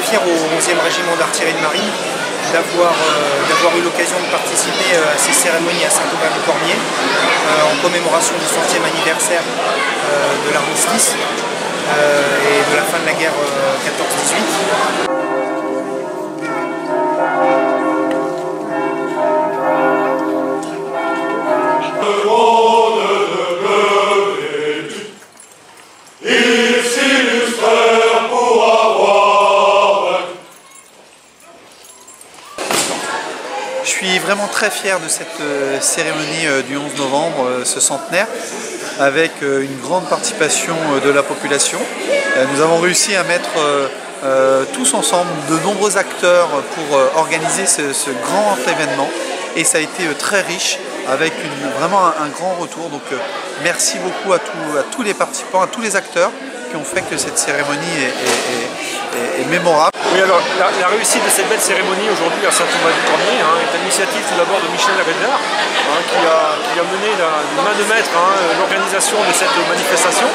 fier au 11e régiment d'artillerie de marine d'avoir eu l'occasion de participer à ces cérémonies à Saint-Aubin-du-Cormier en commémoration du 60e anniversaire de l'armistice et de la fin de la guerre 14-18. Suis vraiment très fier de cette euh, cérémonie euh, du 11 novembre, euh, ce centenaire, avec une grande participation de la population. Nous avons réussi à mettre tous ensemble de nombreux acteurs pour organiser ce, grand événement et ça a été très riche avec vraiment un, grand retour. Donc merci beaucoup à, tous les participants, à tous les acteurs qui ont fait que cette cérémonie est mémorable. Oui, alors la, réussite de cette belle cérémonie aujourd'hui à Saint-Thomas-du-Cormier hein, est l'initiative tout d'abord de Michel Redner hein, qui, a, mené de main de maître hein, l'organisation de cette manifestation.